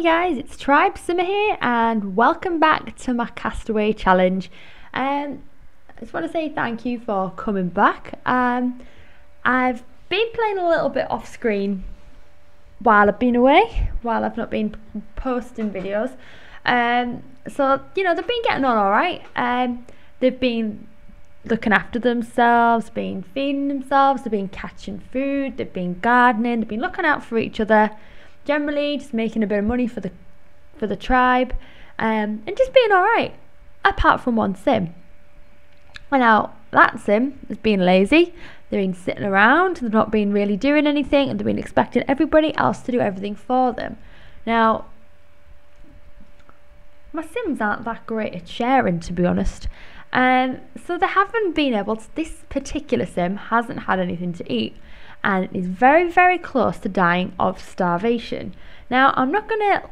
Hi guys, it's Tribe Simmer here, and welcome back to my Castaway Challenge. Um, I just want to say thank you for coming back. Um, I've been playing a little bit off screen while I've been away, while I've not been posting videos. Um, so you know they've been getting on all right. Um, they've been looking after themselves, been feeding themselves, they've been catching food, they've been gardening, they've been looking out for each other generally just making a bit of money for the for the tribe um, and just being all right apart from one sim. And now that sim has been lazy. They've been sitting around they've not been really doing anything and they've been expecting everybody else to do everything for them. Now my sims aren't that great at sharing to be honest. Um, so they haven't been able to this particular sim hasn't had anything to eat and is very, very close to dying of starvation. Now, I'm not going to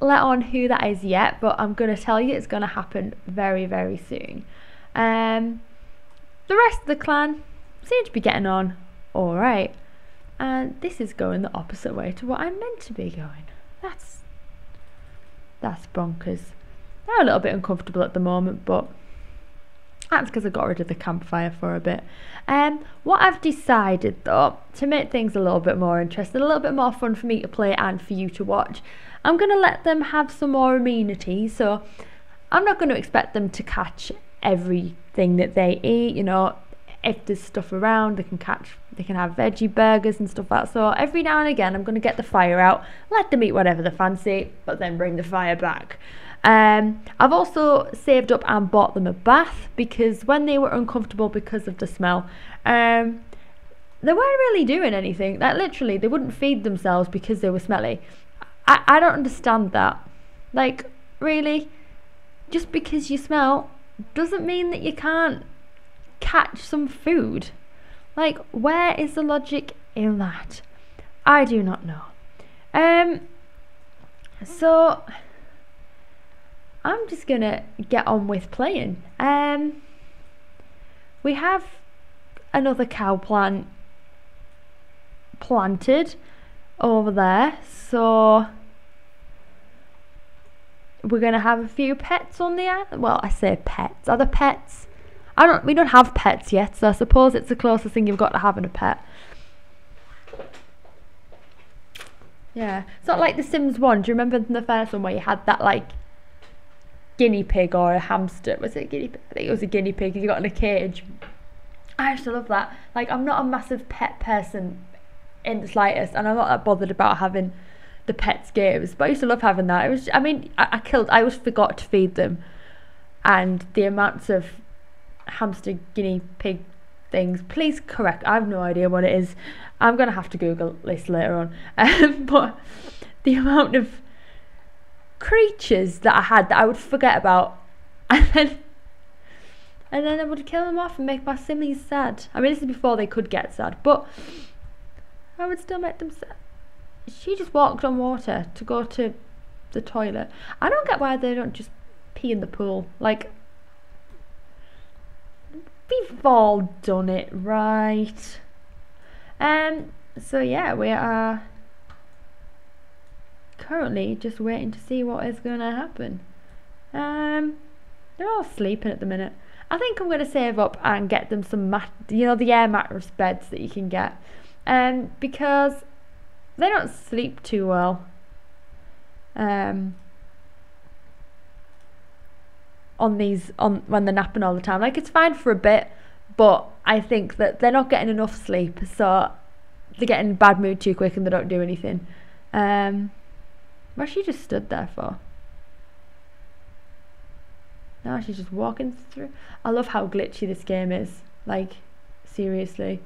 let on who that is yet, but I'm going to tell you it's going to happen very, very soon. Um, the rest of the clan seem to be getting on all right, and this is going the opposite way to what I'm meant to be going. That's that's bonkers. They're a little bit uncomfortable at the moment, but that's because I got rid of the campfire for a bit. Um, what I've decided though, to make things a little bit more interesting, a little bit more fun for me to play and for you to watch, I'm going to let them have some more amenities. So I'm not going to expect them to catch everything that they eat, you know, if there's stuff around, they can catch, they can have veggie burgers and stuff like that. So every now and again, I'm going to get the fire out, let them eat whatever they fancy, but then bring the fire back. Um, I've also saved up and bought them a bath because when they were uncomfortable because of the smell, um, they weren't really doing anything. Like literally, they wouldn't feed themselves because they were smelly. I, I don't understand that. Like, really? Just because you smell doesn't mean that you can't catch some food. Like, where is the logic in that? I do not know. Um, so I'm just gonna get on with playing. Um, we have another cow plant planted over there, so we're gonna have a few pets on there. Well, I say pets. Are the pets? I don't. We don't have pets yet, so I suppose it's the closest thing you've got to having a pet. Yeah, it's not like The Sims One. Do you remember the first one where you had that like guinea pig or a hamster. Was it a guinea pig? I think it was a guinea pig. You got in a cage. I used to love that. Like, I'm not a massive pet person in the slightest, and I'm not that bothered about having the pets games. But I used to love having that. It was, I mean, I, I killed. I always forgot to feed them, and the amounts of hamster, guinea pig things. Please correct. I have no idea what it is. I'm gonna have to Google this later on. Um, but the amount of creatures that I had that I would forget about, and then and then I would kill them off and make my simmies sad. I mean, this is before they could get sad, but I would still make them sad. She just walked on water to go to the toilet. I don't get why they don't just pee in the pool. Like, we've all done it, right? Um. So yeah, we are currently just waiting to see what is going to happen. Um, they're all sleeping at the minute. I think I'm going to save up and get them some mat, you know, the air mattress beds that you can get, um, because they don't sleep too well. Um, on these on when they're napping all the time. Like it's fine for a bit, but I think that they're not getting enough sleep, so they're getting bad mood too quick and they don't do anything. Um, what she just stood there for? Now she's just walking through. I love how glitchy this game is. Like, seriously.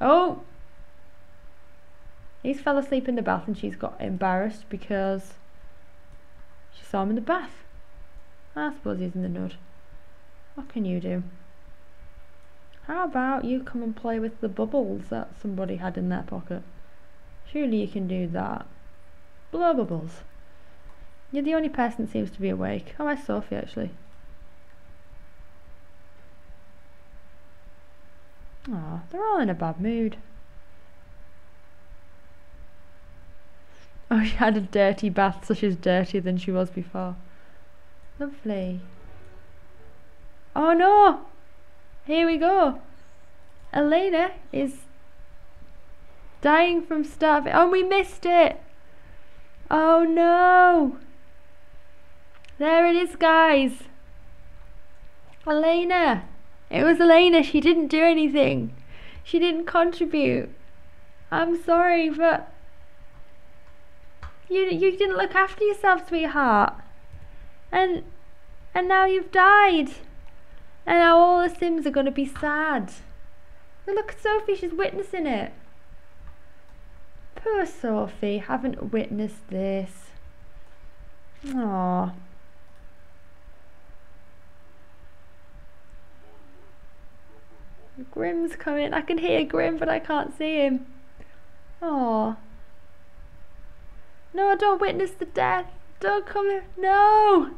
Oh! He's fell asleep in the bath and she's got embarrassed because she saw him in the bath. I suppose he's in the nud. What can you do? How about you come and play with the bubbles that somebody had in their pocket? Surely you can do that. Blow bubbles. You're the only person that seems to be awake. Oh, I Sophie actually. Ah, they're all in a bad mood. Oh, she had a dirty bath, so she's dirtier than she was before. Lovely. Oh no! Here we go. Elena is dying from starving. Oh, we missed it! Oh no! There it is, guys. Elena. It was Elena. She didn't do anything. She didn't contribute. I'm sorry, but you you didn't look after yourself, sweetheart. And and now you've died. And now all the Sims are gonna be sad. Look at Sophie, she's witnessing it. Poor Sophie, haven't witnessed this. Aww. Grim's coming. I can hear Grim, but I can't see him. Oh. No, I don't witness the death. Don't come here. No.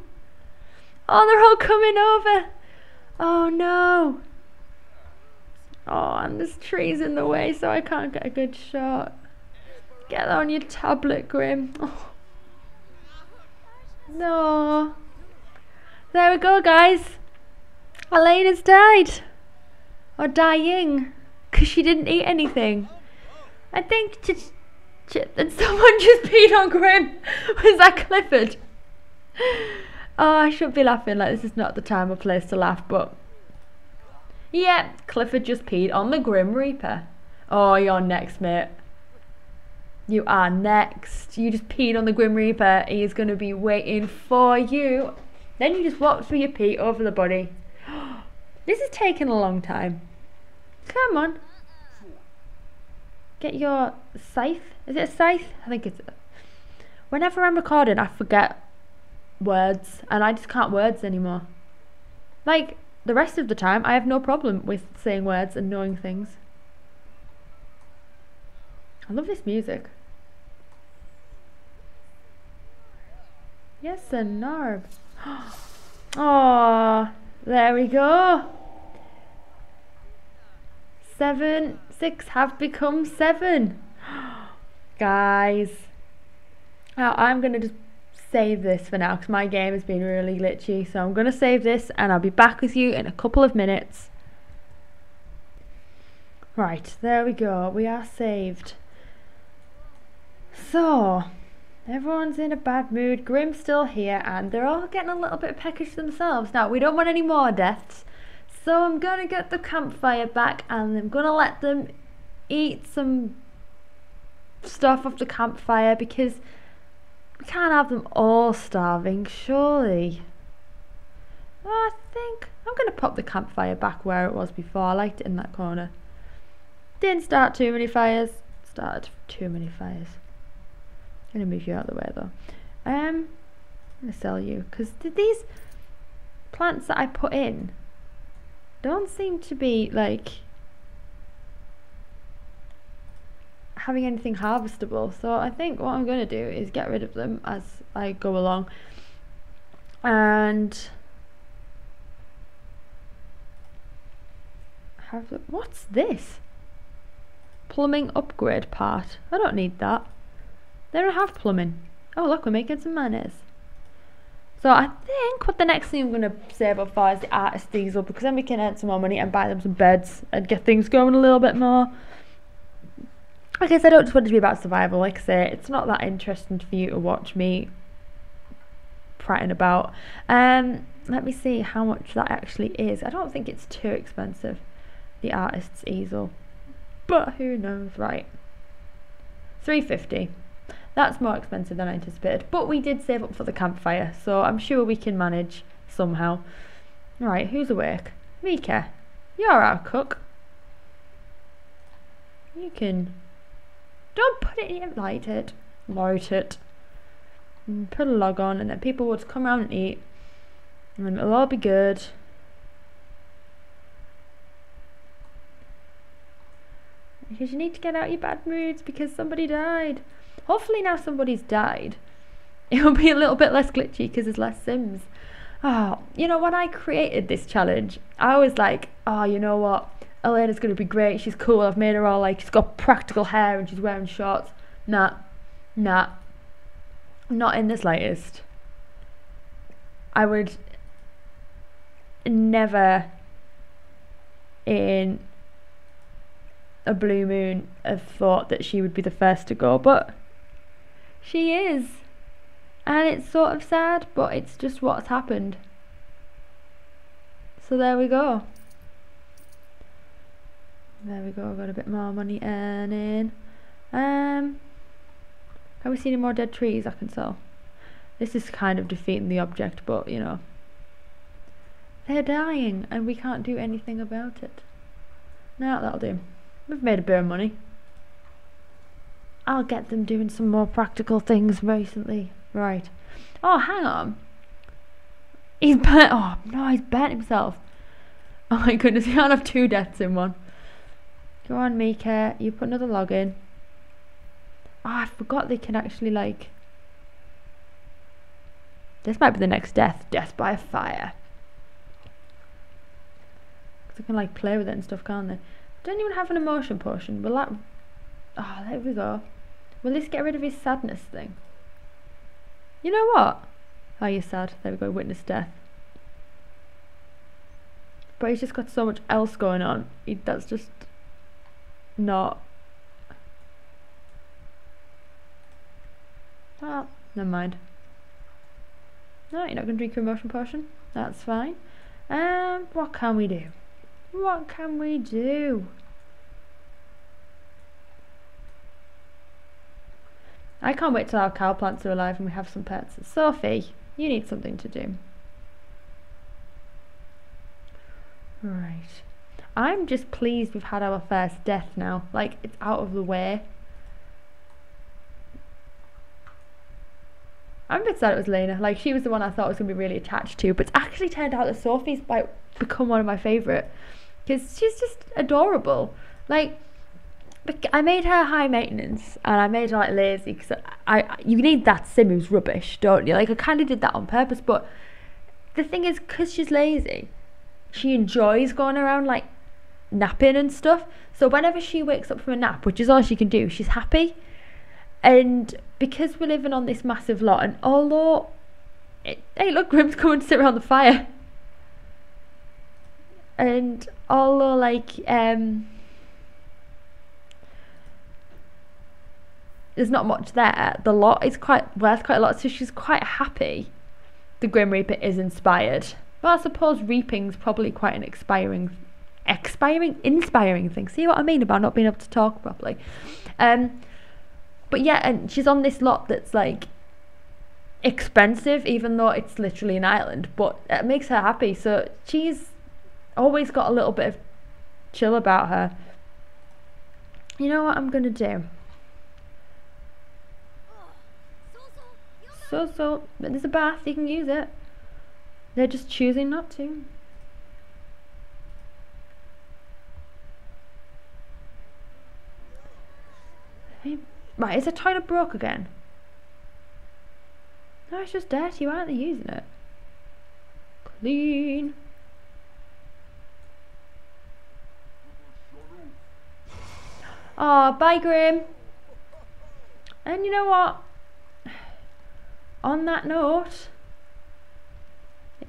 Oh, they're all coming over. Oh, no. Oh, and there's trees in the way, so I can't get a good shot. Get that on your tablet, Grim. Oh. No. There we go, guys. Elena's died or dying because she didn't eat anything. I think that someone just peed on Grim. Was that Clifford? Oh, I should be laughing like this is not the time or place to laugh, but yeah, Clifford just peed on the Grim Reaper. Oh, you're next, mate. You are next. You just peed on the Grim Reaper. He is going to be waiting for you. Then you just walk through your pee over the body. This is taking a long time. Come on. Get your scythe. Is it a scythe? I think it's. Whenever I'm recording, I forget words and I just can't words anymore. Like, the rest of the time, I have no problem with saying words and knowing things. I love this music. Yes, a Narb. Oh, there we go. Seven, six have become seven. Guys. Now I'm going to just save this for now because my game has been really glitchy. So I'm going to save this and I'll be back with you in a couple of minutes. Right, there we go. We are saved. So, everyone's in a bad mood. Grim's still here and they're all getting a little bit peckish themselves. Now, we don't want any more deaths. So I'm going to get the campfire back and I'm going to let them eat some stuff off the campfire because we can't have them all starving, surely. Oh, I think I'm going to pop the campfire back where it was before. I liked it in that corner. Didn't start too many fires. Started too many fires. I'm going to move you out of the way though. Um, I'm going to sell you because these plants that I put in don't seem to be like having anything harvestable. So I think what I'm going to do is get rid of them as I go along. And have what's this? Plumbing upgrade part. I don't need that. They don't have plumbing. Oh look, we're making some mayonnaise. So I think what the next thing I'm going to save up for is the artist's easel because then we can earn some more money and buy them some beds and get things going a little bit more. I guess I don't just want it to be about survival. Like I say, it's not that interesting for you to watch me prattling about. Um, let me see how much that actually is. I don't think it's too expensive, the artist's easel, but who knows, right? Three fifty. That's more expensive than I anticipated, but we did save up for the campfire, so I'm sure we can manage somehow. Right, who's awake? Mika, you're our cook. You can. Don't put it in, light it, light it. And put a log on, and then people would come around and eat, and it'll all be good. Because you need to get out your bad moods because somebody died. Hopefully now somebody's died. It'll be a little bit less glitchy because there's less Sims. Oh, you know, when I created this challenge, I was like, oh, you know what? Elena's going to be great. She's cool. I've made her all like, she's got practical hair and she's wearing shorts. Nah, nah. Not in the slightest. I would never in a blue moon have thought that she would be the first to go, but she is. And it's sort of sad, but it's just what's happened. So there we go. There we go, got a bit more money earning. Um, have we seen any more dead trees I can sell? This is kind of defeating the object, but you know. They're dying and we can't do anything about it. No, that'll do. We've made a bit of money. I'll get them doing some more practical things recently. Right. Oh, hang on. He's burnt. Oh, no, he's burnt himself. Oh my goodness, he can't have two deaths in one. Go on, Mika. You put another log in. Oh, I forgot they can actually, like. This might be the next death. Death by fire. Because they can, like, play with it and stuff, can't they? Don't even have an emotion potion. Will that... Oh, there we go. Will this get rid of his sadness thing? You know what? Oh, you're sad. There we go. Witness death. But he's just got so much else going on. He, that's just not... Well, never mind. No, you're not going to drink your emotion potion? That's fine. Um, what can we do? What can we do? I can't wait till our cow plants are alive and we have some pets. Sophie, you need something to do. Right. I'm just pleased we've had our first death now. Like, it's out of the way. I'm a bit sad it was Lena. Like, she was the one I thought was going to be really attached to. But it's actually turned out that Sophie's become one of my favourite. Because she's just adorable. Like, I made her high maintenance and I made her like lazy because I, I you need that sim who's rubbish, don't you? Like I kind of did that on purpose, but the thing is, because she's lazy, she enjoys going around like napping and stuff. So whenever she wakes up from a nap, which is all she can do, she's happy. And because we're living on this massive lot, and although, it, hey, look, Grim's coming to sit around the fire. And although, like, um, there's not much there, the lot is quite worth quite a lot, so she's quite happy. The Grim Reaper is inspired. Well, I suppose reaping's probably quite an expiring expiring, inspiring thing. See what I mean about not being able to talk properly? Um, but yeah, and she's on this lot that's like expensive, even though it's literally an island, but it makes her happy. So she's always got a little bit of chill about her. You know what I'm gonna do? So, so, there's a bath, you can use it. They're just choosing not to. Right, is the toilet broke again? No, it's just dirty. Why aren't they using it? Clean. Oh, bye, Grim. And you know what? On that note,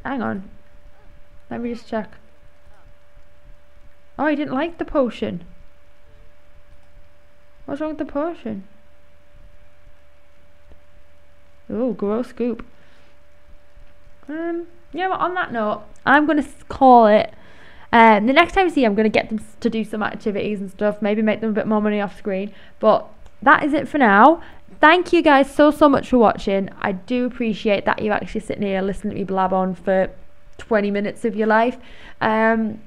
hang on. Let me just check. Oh, he didn't like the potion. What's wrong with the potion? Oh, gross scoop. Um, yeah, on that note, I'm going to call it. Um, the next time I see I'm going to get them to do some activities and stuff, maybe make them a bit more money off screen. But that is it for now. Thank you guys so, so much for watching. I do appreciate that you actually sitting here listening to me blab on for 20 minutes of your life. Um,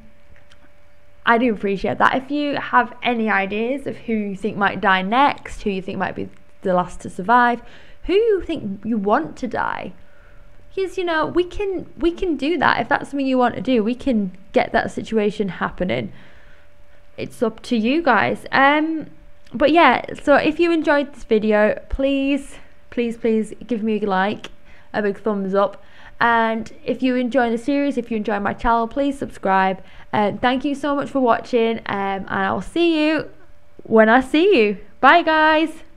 I do appreciate that. If you have any ideas of who you think might die next, who you think might be the last to survive, who you think you want to die because you know we can we can do that if that's something you want to do we can get that situation happening it's up to you guys um but yeah so if you enjoyed this video please please please give me a like a big thumbs up. And if you enjoy the series if you enjoy my channel please subscribe. And uh, thank you so much for watching. Um, and i'll see you when i see you. Bye guys